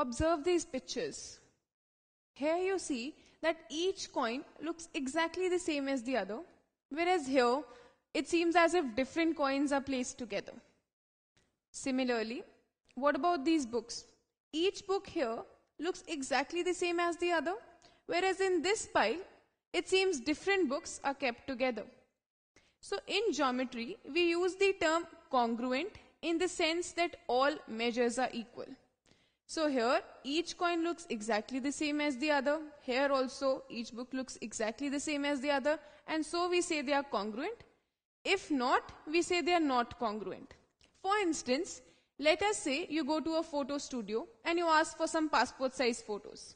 observe these pictures. Here you see that each coin looks exactly the same as the other, whereas here it seems as if different coins are placed together. Similarly, what about these books? Each book here looks exactly the same as the other, whereas in this pile, it seems different books are kept together. So in geometry, we use the term congruent in the sense that all measures are equal. So here, each coin looks exactly the same as the other. Here also, each book looks exactly the same as the other. And so we say they are congruent. If not, we say they are not congruent. For instance, let us say you go to a photo studio and you ask for some passport size photos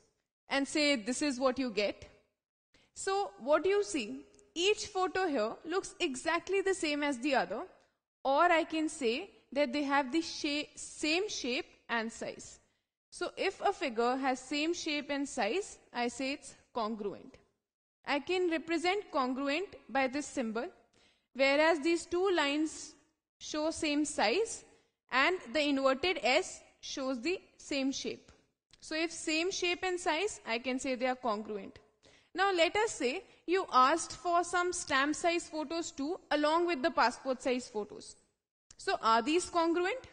and say this is what you get. So what do you see? Each photo here looks exactly the same as the other or I can say that they have the same shape and size. So if a figure has same shape and size, I say it's congruent. I can represent congruent by this symbol, whereas these two lines show same size and the inverted S shows the same shape. So if same shape and size, I can say they are congruent. Now let us say you asked for some stamp size photos too along with the passport size photos. So are these congruent?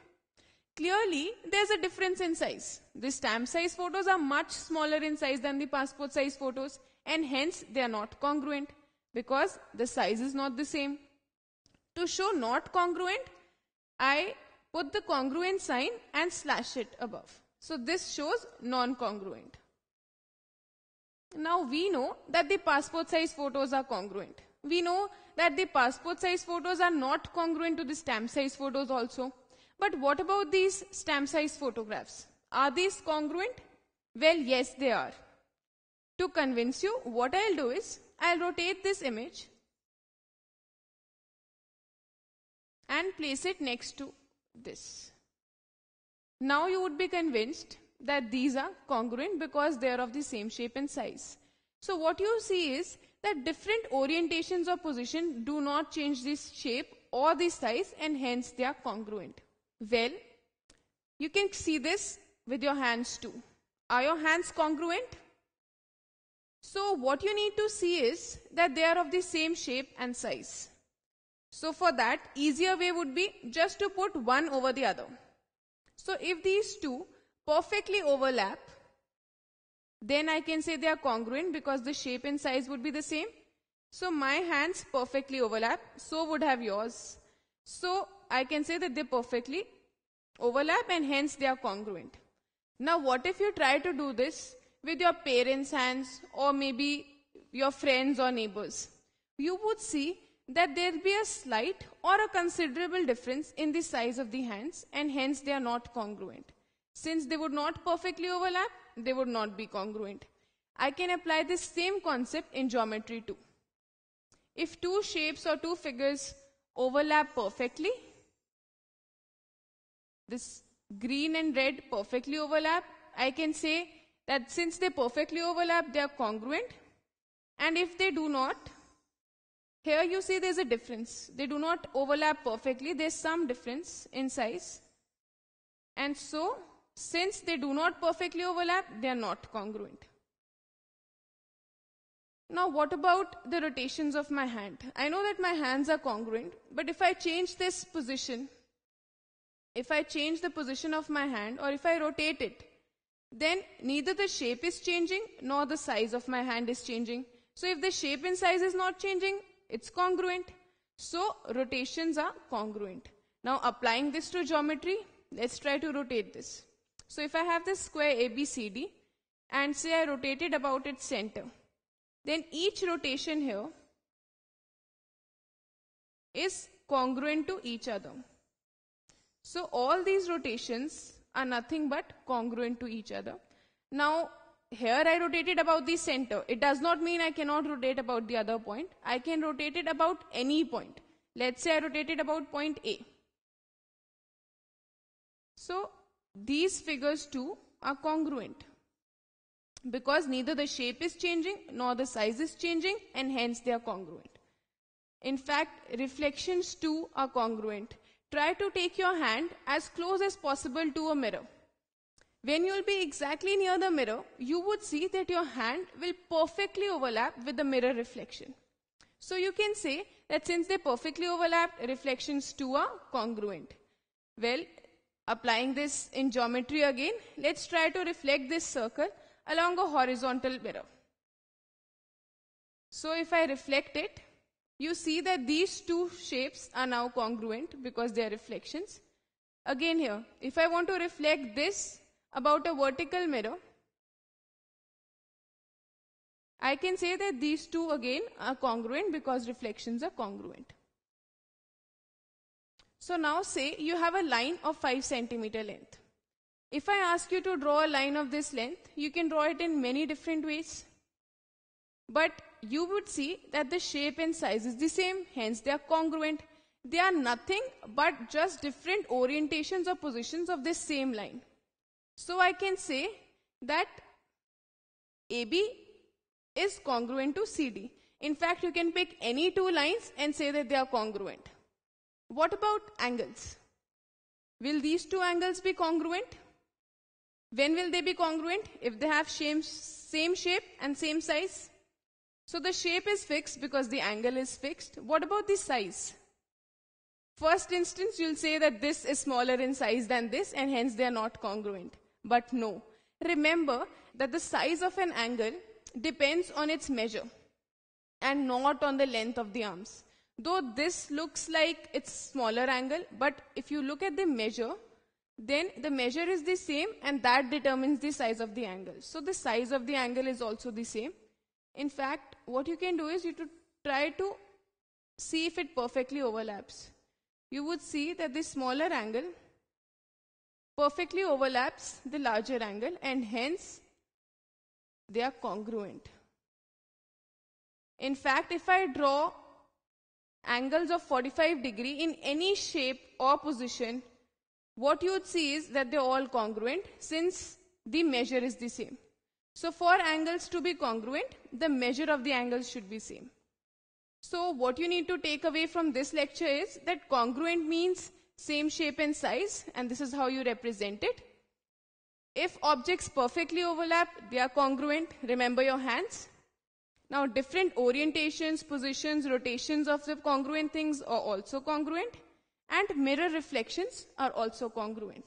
Clearly, there's a difference in size. The stamp size photos are much smaller in size than the passport size photos and hence they are not congruent because the size is not the same. To show not congruent, I put the congruent sign and slash it above. So this shows non-congruent. Now we know that the passport size photos are congruent. We know that the passport size photos are not congruent to the stamp size photos also. But what about these stamp size photographs? Are these congruent? Well, yes, they are. To convince you, what I'll do is, I'll rotate this image and place it next to this. Now you would be convinced that these are congruent because they are of the same shape and size. So what you see is that different orientations or position do not change this shape or the size and hence they are congruent. Well, you can see this with your hands too. Are your hands congruent? So what you need to see is that they are of the same shape and size. So for that, easier way would be just to put one over the other. So if these two perfectly overlap, then I can say they are congruent because the shape and size would be the same. So my hands perfectly overlap, so would have yours. So I can say that they perfectly overlap and hence they are congruent. Now what if you try to do this with your parents' hands or maybe your friends or neighbors? You would see that there will be a slight or a considerable difference in the size of the hands and hence they are not congruent. Since they would not perfectly overlap, they would not be congruent. I can apply this same concept in geometry too. If two shapes or two figures overlap perfectly, this green and red perfectly overlap, I can say that since they perfectly overlap, they are congruent. And if they do not, here you see there's a difference. They do not overlap perfectly. There's some difference in size. And so since they do not perfectly overlap, they are not congruent. Now, what about the rotations of my hand? I know that my hands are congruent, but if I change this position, if I change the position of my hand or if I rotate it, then neither the shape is changing nor the size of my hand is changing. So if the shape and size is not changing, it's congruent. So rotations are congruent. Now applying this to geometry, let's try to rotate this. So if I have this square ABCD and say I rotate it about its center, then each rotation here is congruent to each other. So all these rotations are nothing but congruent to each other. Now here I rotated about the center. It does not mean I cannot rotate about the other point. I can rotate it about any point. Let's say I rotated about point A. So these figures too are congruent because neither the shape is changing nor the size is changing and hence they are congruent. In fact, reflections too are congruent. Try to take your hand as close as possible to a mirror. When you'll be exactly near the mirror, you would see that your hand will perfectly overlap with the mirror reflection. So you can say that since they perfectly overlap, reflections too are congruent. Well, applying this in geometry again, let's try to reflect this circle along a horizontal mirror. So if I reflect it, you see that these two shapes are now congruent because they are reflections. Again here, if I want to reflect this about a vertical mirror, I can say that these two again are congruent because reflections are congruent. So now say you have a line of 5 centimeter length. If I ask you to draw a line of this length, you can draw it in many different ways. But you would see that the shape and size is the same, hence they are congruent. They are nothing but just different orientations or positions of this same line. So I can say that AB is congruent to CD. In fact, you can pick any two lines and say that they are congruent. What about angles? Will these two angles be congruent? When will they be congruent? If they have same, same shape and same size. So the shape is fixed because the angle is fixed. What about the size? First instance, you'll say that this is smaller in size than this and hence they are not congruent. But no. Remember that the size of an angle depends on its measure and not on the length of the arms. Though this looks like it's smaller angle, but if you look at the measure, then the measure is the same and that determines the size of the angle. So the size of the angle is also the same. In fact, what you can do is you to try to see if it perfectly overlaps. You would see that the smaller angle perfectly overlaps the larger angle and hence they are congruent. In fact, if I draw angles of 45 degree in any shape or position, what you would see is that they're all congruent since the measure is the same. So for angles to be congruent, the measure of the angles should be same. So what you need to take away from this lecture is that congruent means same shape and size and this is how you represent it. If objects perfectly overlap, they are congruent. Remember your hands. Now, different orientations, positions, rotations of the congruent things are also congruent, and mirror reflections are also congruent.